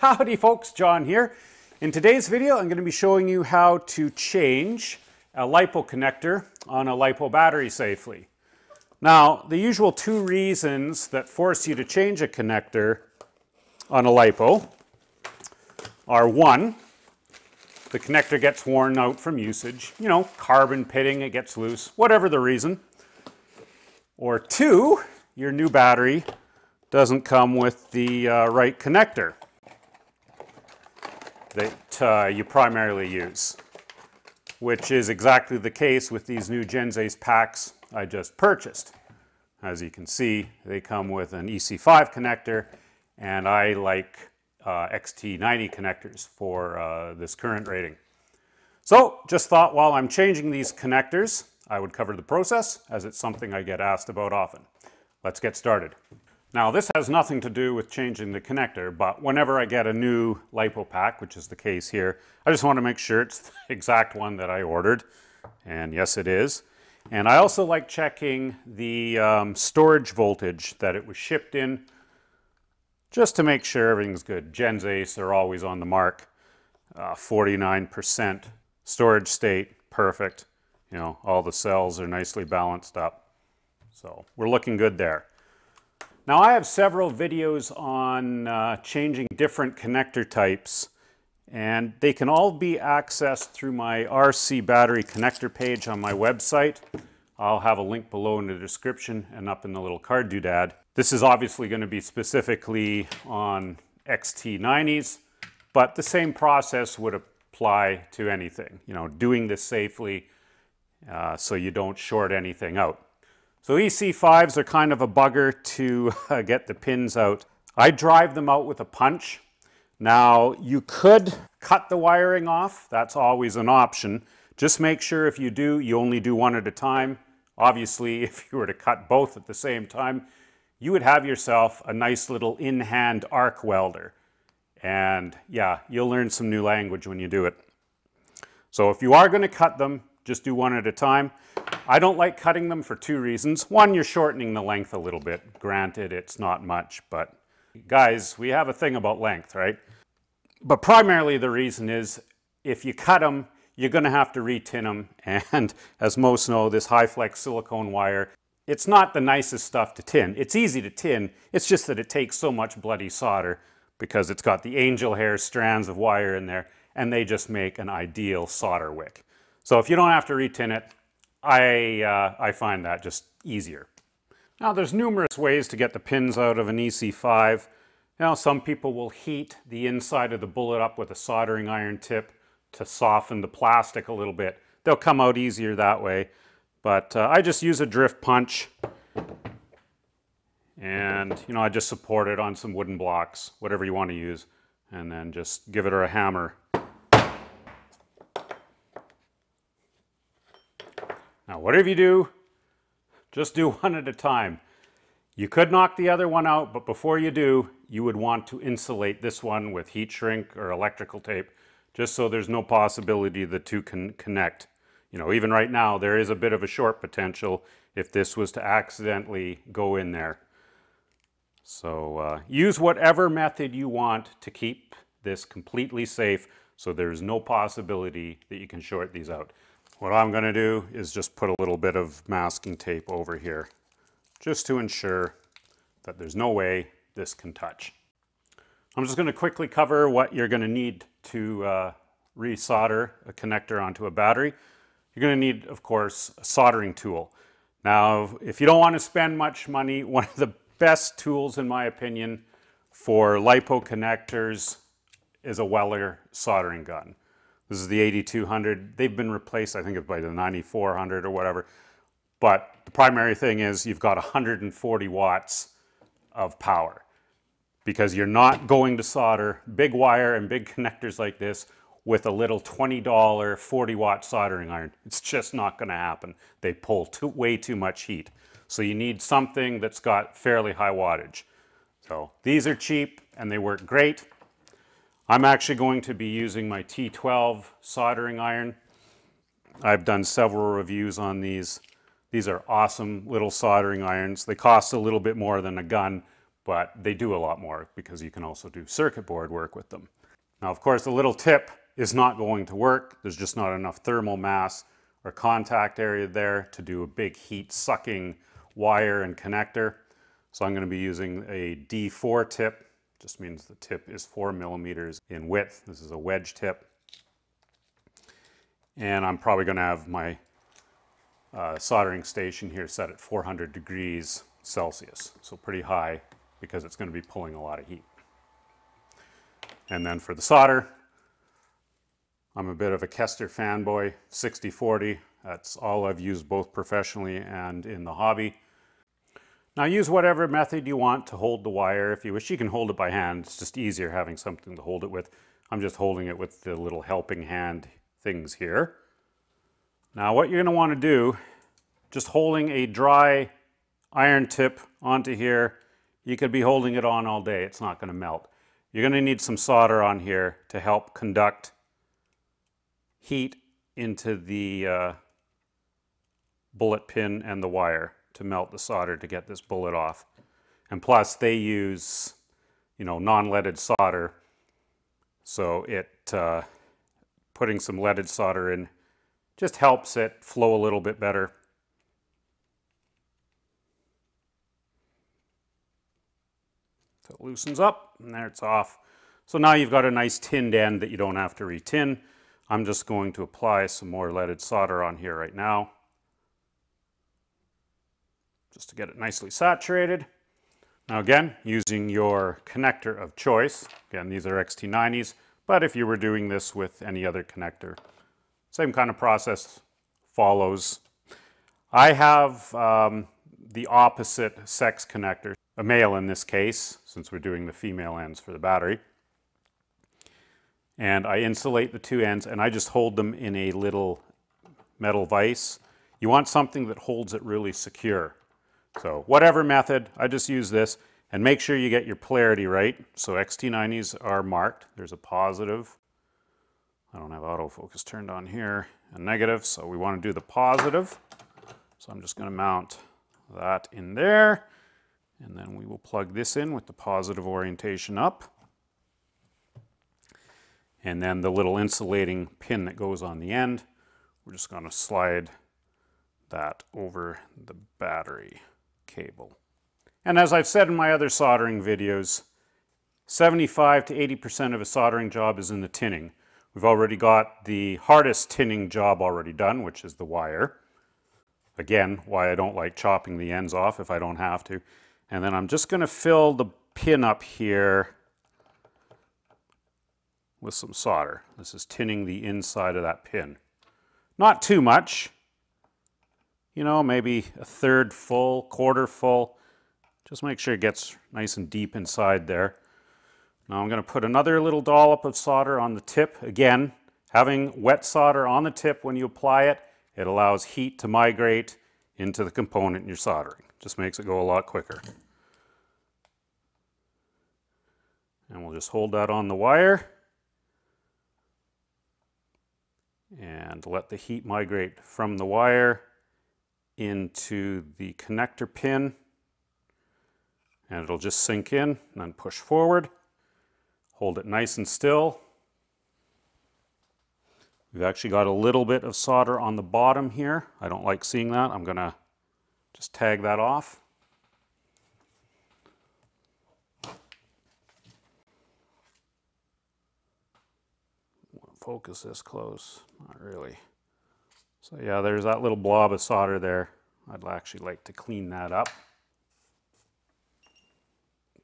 Howdy folks, John here. In today's video, I'm going to be showing you how to change a LiPo connector on a LiPo battery safely. Now, the usual two reasons that force you to change a connector on a LiPo are one, the connector gets worn out from usage, you know, carbon pitting, it gets loose, whatever the reason. Or two, your new battery doesn't come with the uh, right connector that uh, you primarily use, which is exactly the case with these new Gens Ace packs I just purchased. As you can see, they come with an EC5 connector, and I like uh, XT90 connectors for uh, this current rating. So just thought while I'm changing these connectors, I would cover the process as it's something I get asked about often. Let's get started. Now this has nothing to do with changing the connector, but whenever I get a new LiPo pack, which is the case here, I just want to make sure it's the exact one that I ordered. And yes, it is. And I also like checking the um, storage voltage that it was shipped in, just to make sure everything's good. Gens Ace are always on the mark. 49% uh, storage state, perfect. You know, all the cells are nicely balanced up. So we're looking good there. Now I have several videos on uh, changing different connector types and they can all be accessed through my RC battery connector page on my website. I'll have a link below in the description and up in the little card doodad. This is obviously going to be specifically on XT90s, but the same process would apply to anything. You know, doing this safely uh, so you don't short anything out. So EC5s are kind of a bugger to uh, get the pins out. I drive them out with a punch. Now you could cut the wiring off, that's always an option. Just make sure if you do, you only do one at a time. Obviously, if you were to cut both at the same time, you would have yourself a nice little in-hand arc welder. And yeah, you'll learn some new language when you do it. So if you are going to cut them, just do one at a time. I don't like cutting them for two reasons. One, you're shortening the length a little bit. Granted, it's not much, but guys, we have a thing about length, right? But primarily the reason is if you cut them, you're going to have to retin them. And as most know, this high flex silicone wire, it's not the nicest stuff to tin. It's easy to tin. It's just that it takes so much bloody solder because it's got the angel hair strands of wire in there and they just make an ideal solder wick. So if you don't have to retin it, I, uh, I find that just easier. Now there's numerous ways to get the pins out of an EC5. Now some people will heat the inside of the bullet up with a soldering iron tip to soften the plastic a little bit. They'll come out easier that way. But uh, I just use a drift punch and you know I just support it on some wooden blocks, whatever you want to use, and then just give it a hammer Now, whatever you do, just do one at a time. You could knock the other one out, but before you do, you would want to insulate this one with heat shrink or electrical tape, just so there's no possibility the two can connect. You know, even right now, there is a bit of a short potential if this was to accidentally go in there. So uh, use whatever method you want to keep this completely safe so there's no possibility that you can short these out. What I'm going to do is just put a little bit of masking tape over here just to ensure that there's no way this can touch. I'm just going to quickly cover what you're going to need to uh, resolder a connector onto a battery. You're going to need, of course, a soldering tool. Now, if you don't want to spend much money, one of the best tools, in my opinion, for LiPo connectors is a Weller soldering gun. This is the 8200. They've been replaced, I think, by the 9400 or whatever. But the primary thing is you've got 140 watts of power because you're not going to solder big wire and big connectors like this with a little $20 40 watt soldering iron. It's just not going to happen. They pull too, way too much heat. So you need something that's got fairly high wattage. So these are cheap and they work great. I'm actually going to be using my T12 soldering iron. I've done several reviews on these. These are awesome little soldering irons. They cost a little bit more than a gun, but they do a lot more because you can also do circuit board work with them. Now, of course, the little tip is not going to work. There's just not enough thermal mass or contact area there to do a big heat sucking wire and connector. So I'm going to be using a D4 tip. Just means the tip is four millimeters in width. This is a wedge tip. And I'm probably going to have my uh, soldering station here set at 400 degrees Celsius. So pretty high because it's going to be pulling a lot of heat. And then for the solder, I'm a bit of a Kester fanboy, 6040. That's all I've used both professionally and in the hobby. Now use whatever method you want to hold the wire. If you wish, you can hold it by hand. It's just easier having something to hold it with. I'm just holding it with the little helping hand things here. Now what you're going to want to do, just holding a dry iron tip onto here, you could be holding it on all day. It's not going to melt. You're going to need some solder on here to help conduct heat into the uh, bullet pin and the wire to melt the solder to get this bullet off. And plus they use, you know, non-leaded solder. So it, uh, putting some leaded solder in just helps it flow a little bit better. So it loosens up and there it's off. So now you've got a nice tinned end that you don't have to retin. I'm just going to apply some more leaded solder on here right now just to get it nicely saturated. Now again, using your connector of choice. Again, these are XT90s, but if you were doing this with any other connector, same kind of process follows. I have um, the opposite sex connector, a male in this case, since we're doing the female ends for the battery. And I insulate the two ends and I just hold them in a little metal vise. You want something that holds it really secure. So whatever method, I just use this and make sure you get your polarity right. So XT90s are marked. There's a positive. I don't have autofocus turned on here, a negative, so we want to do the positive. So I'm just going to mount that in there, and then we will plug this in with the positive orientation up. And then the little insulating pin that goes on the end, we're just going to slide that over the battery cable. And as I've said in my other soldering videos, 75 to 80% of a soldering job is in the tinning. We've already got the hardest tinning job already done, which is the wire. Again, why I don't like chopping the ends off if I don't have to. And then I'm just going to fill the pin up here with some solder. This is tinning the inside of that pin. Not too much, you know, maybe a third full, quarter full. Just make sure it gets nice and deep inside there. Now I'm going to put another little dollop of solder on the tip. Again, having wet solder on the tip when you apply it, it allows heat to migrate into the component you're soldering. Just makes it go a lot quicker. And we'll just hold that on the wire and let the heat migrate from the wire into the connector pin and it'll just sink in and then push forward. Hold it nice and still. We've actually got a little bit of solder on the bottom here. I don't like seeing that. I'm to just tag that off. Focus this close, not really. So yeah, there's that little blob of solder there. I'd actually like to clean that up.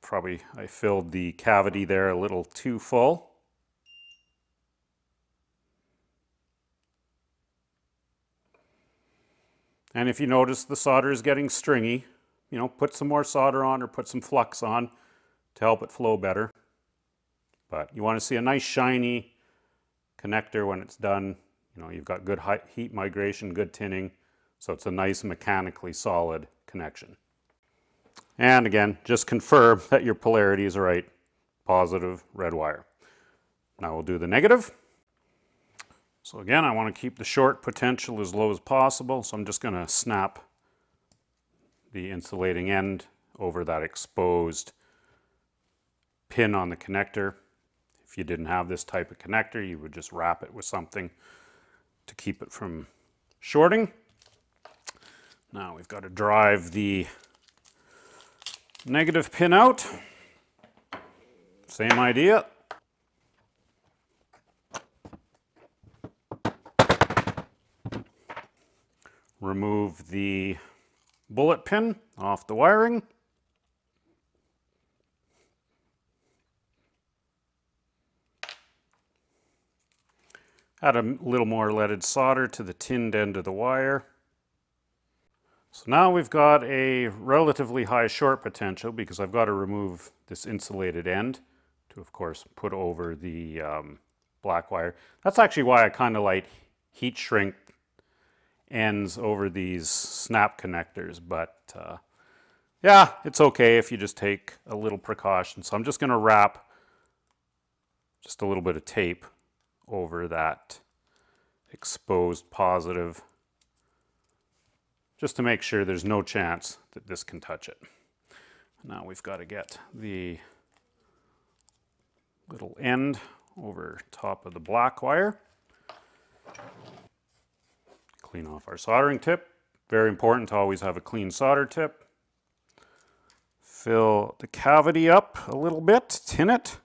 Probably I filled the cavity there a little too full. And if you notice the solder is getting stringy, you know, put some more solder on or put some flux on to help it flow better. But you want to see a nice shiny connector when it's done. You know, you've got good heat migration, good tinning, so it's a nice mechanically solid connection. And again, just confirm that your polarity is right, positive red wire. Now we'll do the negative. So again, I want to keep the short potential as low as possible, so I'm just going to snap the insulating end over that exposed pin on the connector. If you didn't have this type of connector, you would just wrap it with something to keep it from shorting. Now we've got to drive the negative pin out. Same idea. Remove the bullet pin off the wiring. Add a little more leaded solder to the tinned end of the wire. So now we've got a relatively high short potential because I've got to remove this insulated end to, of course, put over the um, black wire. That's actually why I kind of like heat shrink ends over these snap connectors, but uh, yeah, it's okay if you just take a little precaution. So I'm just going to wrap just a little bit of tape over that exposed positive just to make sure there's no chance that this can touch it. Now we've got to get the little end over top of the black wire. Clean off our soldering tip. Very important to always have a clean solder tip. Fill the cavity up a little bit, tin it.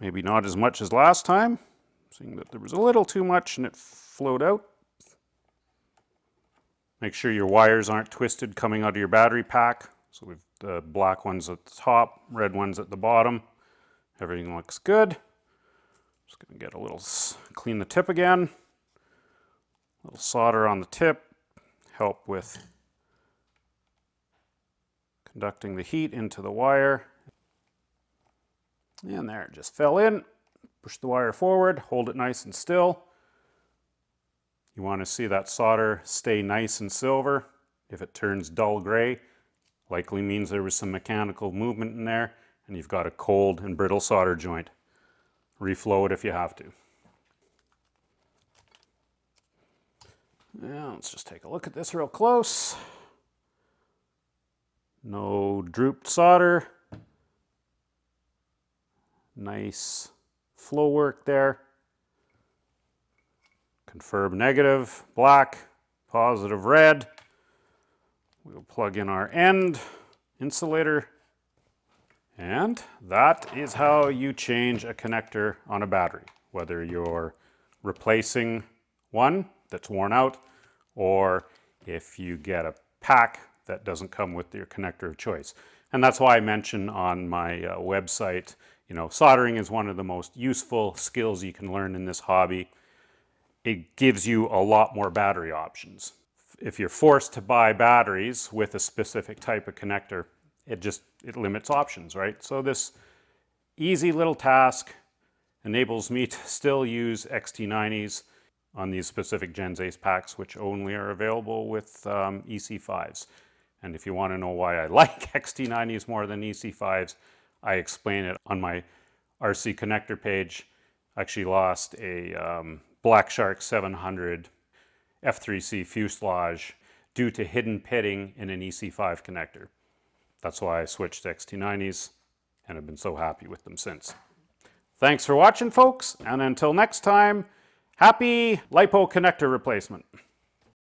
Maybe not as much as last time, seeing that there was a little too much and it flowed out. Make sure your wires aren't twisted coming out of your battery pack. So we've the black ones at the top, red ones at the bottom. Everything looks good. Just gonna get a little, clean the tip again A little solder on the tip, help with conducting the heat into the wire. And there, it just fell in. Push the wire forward, hold it nice and still. You want to see that solder stay nice and silver. If it turns dull gray, likely means there was some mechanical movement in there and you've got a cold and brittle solder joint. Reflow it if you have to. Now let's just take a look at this real close. No drooped solder. Nice flow work there. Confirm negative, black, positive red. We'll plug in our end insulator. And that is how you change a connector on a battery, whether you're replacing one that's worn out, or if you get a pack that doesn't come with your connector of choice. And that's why I mention on my uh, website, you know, soldering is one of the most useful skills you can learn in this hobby. It gives you a lot more battery options. If you're forced to buy batteries with a specific type of connector, it just, it limits options, right? So this easy little task enables me to still use XT90s on these specific Gens Ace packs, which only are available with um, EC5s. And if you want to know why I like XT90s more than EC5s, I explain it on my RC connector page. I actually lost a um, Black Shark 700 F3C fuselage due to hidden pitting in an EC5 connector. That's why I switched to XT90s and have been so happy with them since. Thanks for watching, folks, and until next time, Happy LiPo connector replacement.